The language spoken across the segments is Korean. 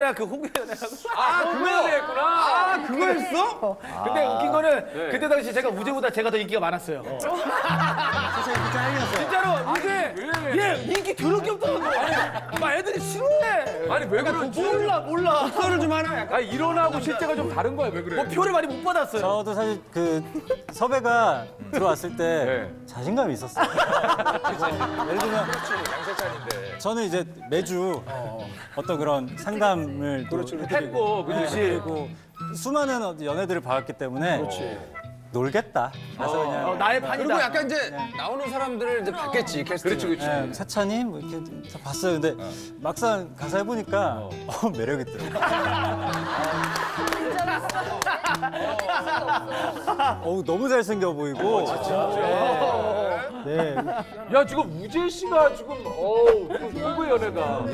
야, 그 홍대 연애라고. 아, 그거 했구나. 아, 그거 했어? 근데 웃긴 거는 네. 그때 당시 제가 우재보다 제가 더 인기가 많았어요. 진짜로 우재 얘 인기 더럽게 없더라고. 아니, 막 애들이 싫어해. 아니, 왜 그러지? 몰라 몰라. 목소리를 좀 하나 약간 아, 일어나고 실제가 좀 다른 거야. 왜 그래? 뭐 표를 많이 못 받았어요. 저도 사실 그 섭외가 들어왔을 때 네. 자신감이 있었어요. 예를 들면 양세찬인데. 저는 이제 매주 어떤 그런 상담을 또 해드리고 했고, 그렇지. 그리고 수많은 연애들을 봐왔기 때문에 놀겠다. 그래서 그냥 어, 나의 판이다. 그리고 약간 이제 나오는 사람들을 이제 봤겠지 캐스팅. 그렇지, 그렇지. 예, 세찬이 뭐 이렇게 다 봤어요. 근데 막상 가사 해보니까 어, 매력 있더라고요. 어, 너무 잘생겨 보이고. 네. 네. 야, 지금 우재 씨가 지금, 어우, 누구 연애가.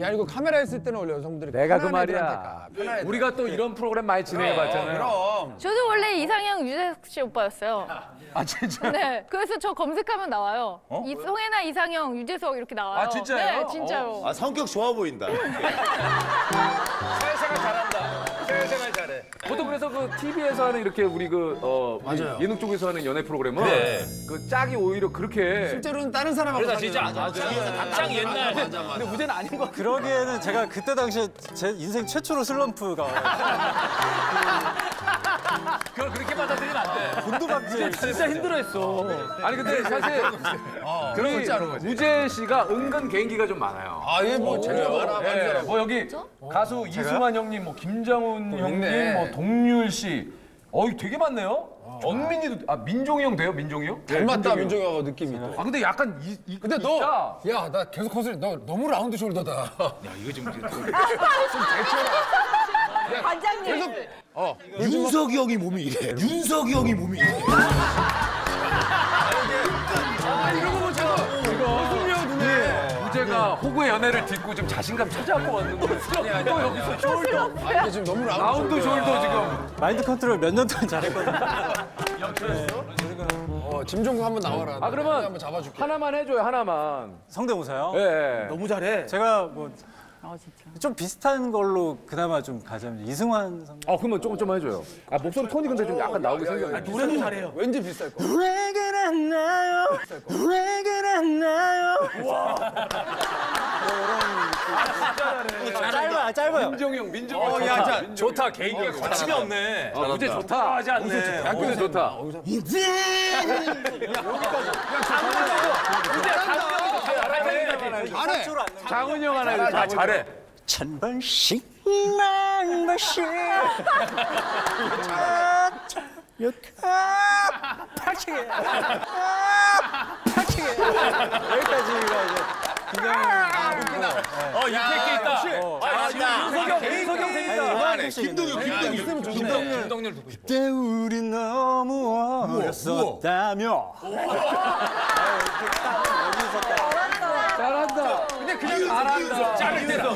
야 이거 카메라 했을 때는 원래 여성분들이 내가 그 말이야. 우리가 또 이런 프로그램 많이 진행해봤잖아요. 그럼 저도 원래 이상형 유재석 씨 오빠였어요. 아, 진짜? 네. 그래서 저 검색하면 나와요. 이 송혜나 이상형 유재석 이렇게 나와요. 아, 진짜요? 네, 진짜로. 아 성격 좋아 보인다. 사회생활 잘한다. 사회생활 잘해. 보통 그래서 그 TV에서 하는 이렇게 우리 그, 어, 맞아요. 예능 쪽에서 하는 연애 프로그램은 그 짝이 오히려 그렇게. 실제로는 다른 사람하고 그래서 진짜 짱 옛날. 근데 우재는 아닌 거. 같아. 그러기에는 제가 그때 당시에 제 인생 최초로 슬럼프가 와요. 그걸 그렇게 받아들이면 안 돼. 곤두박질. 진짜 힘들어했어. 아니 근데 사실 우리 우재 씨가 은근 개인기가 좀 많아요. 아얘 뭐 재주가 많아 예. 뭐 여기 가수 이승환 형님, 뭐 김장훈 형님, 있네. 뭐 동률 씨, 어이 되게 많네요. 언민이도 아 민종이 형 돼요, 민종이 형? 네, 닮았다 민종이 형. 느낌이 또. 아 근데 약간 이, 이 근데 너, 야, 나 계속 컨설팅, 너 너무 라운드 숄더다. 관장님. 윤석이 형이 몸이 이래. 윤석이 형이 몸이 이래. 우재가 호구의 연애를 딛고 좀 자신감 찾아갖고 왔는데 또 여기서 shoulder 아, 근데 지금 너무 round, shoulder 지금 mind control 몇 년 동안 잘했거든요. 어, 짐종국 한번 나와라. 아 그러면 한번 잡아줄게. 하나만 해줘요 하나만 성대모사요? 예. 너무 잘해. 제가 뭐 좀 비슷한 걸로 그나마 좀 가자면 이승환 선배. 어 그러면 조금 좀 해줘요 아 목소리 톤이 근데 좀 약간 나오게 생겼네 노래도 잘해요. 왠지 비쌀 거. 했나요? 짧아, 짧아요. 민종이 형 민종이 형 어, 야, 자, 좋다 개인기가 거침이 없네 아, 우재 좋다 하지 않네 약근이 좋다 안해. 장훈이 형 하나 아 잘해 천 번씩 만 번씩 육아 팔치기 팔치기 여기까지가 이제 굉장히 어 이렇게 있다. 아 윤석영, 윤석영 재밌다. 김동률. 김동률. 김동률. 누구 그때 우리 너무 어렸었다며. 잘한다. 근데 그냥 잘한다. 짤을 때라.